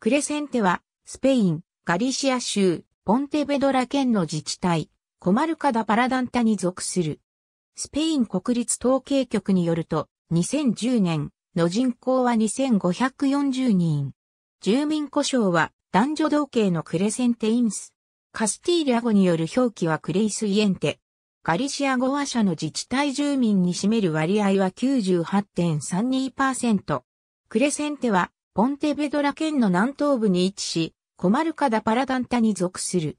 クレセンテは、スペイン、ガリシア州、ポンテベドラ県の自治体、コマルカダパラダンタに属する。スペイン国立統計局によると、2010年の人口は2540人。住民故障は男女同系のクレセンテインス。カスティーリャ語による表記はクレイスイエンテ。ガリシア語話者の自治体住民に占める割合は98.32%。クレセンテはポンテベドラ県の南東部に位置し、コマルカダパラダンタに属する。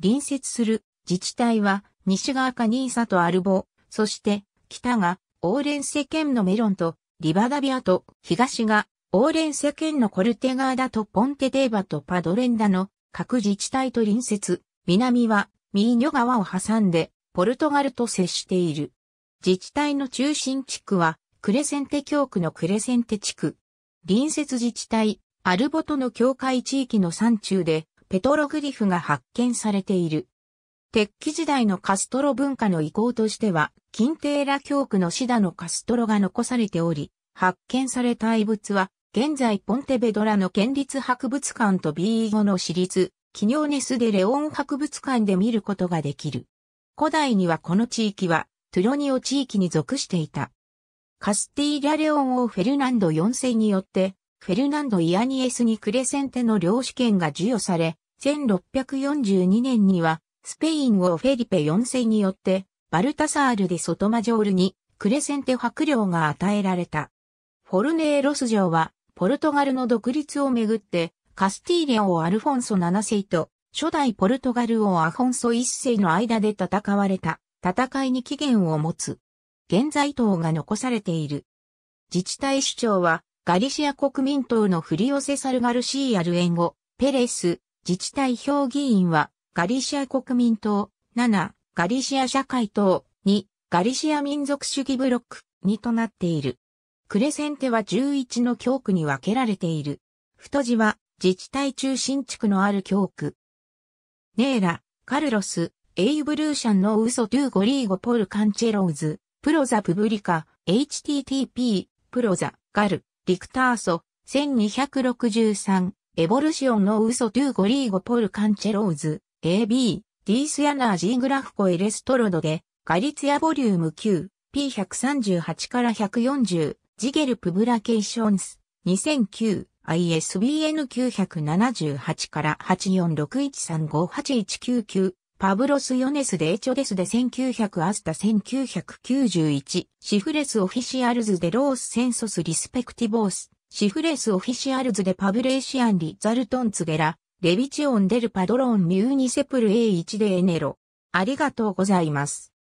隣接する自治体は西側カニーサとアルボ、そして北がオーレンセ県のメロンとリバダビアと東がオーレンセ県のコルテガーダとポンテデーバとパドレンダの各自治体と隣接、南はミーニョ川を挟んでポルトガルと接している。自治体の中心地区はクレセンテ教区のクレセンテ地区。隣接自治体、アルボトの境界地域の山中でペトログリフが発見されている。鉄器時代のカストロ文化の遺構としては、キンテーラ教区のシダのカストロが残されており、発見された遺物は現在ポンテベドラの県立博物館とビーゴの私立、キニョーネスでレオン博物館で見ることができる。古代にはこの地域は、トゥロニオ地域に属していた。カスティーリャレオン王フェルナンド4世によって、フェルナンド・イアニエスにクレセンテの領主権が授与され、1642年には、スペイン王フェリペ4世によって、バルタサールでソトマジョールにクレセンテ伯領が与えられた。フォルネーロス城はポルトガルの独立をめぐって、カスティーリャ王アルフォンソ7世と初代ポルトガル王アフォンソ1世の間で戦われた戦いに起源を持つ。現在党が残されている。自治体首長はガリシア国民党のフリオセサルガルシーアルエンゴ、ペレス、自治体評議員はガリシア国民党、7、ガリシア社会党、2、ガリシア民族主義ブロック、2となっている。クレセンテは11の教区に分けられている。太字は自治体中心地区のある教区。ネーラ、カルロス、エイブルーシャンのウソトゥゴリーゴポルカンチェローズ、プロザプブリカ、HTTP、プロザ、ガル、リクターソ、1263、エボルシオンのウソトゥーゴリーゴポルカンチェローズ、AB、ディースヤナージーグラフコエレストロドで、ガリツヤボリューム9、P138 から140、ジゲルプブラケーションス、2009、ISBN 978から8461358199、パブロス・ヨネスデエチョデスで1900アスタ1991、シフレス・オフィシアルズデロース・センソス・リスペクティボース、シフレス・オフィシアルズデパブレーシアン・リ・ザルトンツゲラ、レビチオン・デル・パドロン・ミューニセプルエイチデエネロ。ありがとうございます。